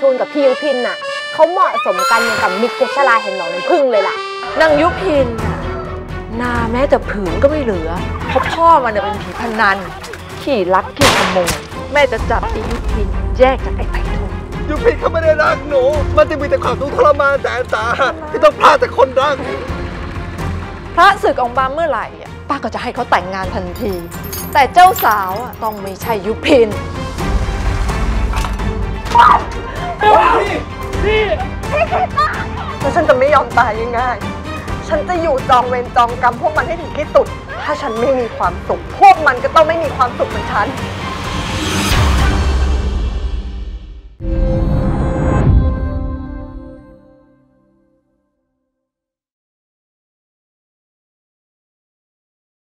ฑูรย์กับพี่ยุพินน่ะเขาเหมาะสมกันอย่างกับมิตรเพชราแห่งหนองน้ำผึ้งเลยล่ะนางยุพินน่ะนาแม้แต่ผืนก็ไม่เหลือเพราะพ่อมันน่ะเป็นผีพนัน ขี้ลักขี้ขโมยแม่จะจับไอ้ยุพินแยกจากไอ้ไผ่ทูลยุพินเขาไม่ได้รักหนู มันจะมีแต่ความทุกข์ทรมานแสนสาหัสที่ต้องพรากจากคนรัก พระสึกออกมาเมื่อไหร่อะป้าก็จะให้เขาแต่งงานทันที แต่เจ้าสาวอะต้องไม่ใช่ยุพิน แล้วฉันจะไม่ยอมตายง่ายๆ ฉันจะอยู่จองเวรจองกรรมพวกมันให้ถึงที่สุด ถ้าฉันไม่มีความสุข พวกมันก็ต้องไม่มีความสุขเหมือนฉัน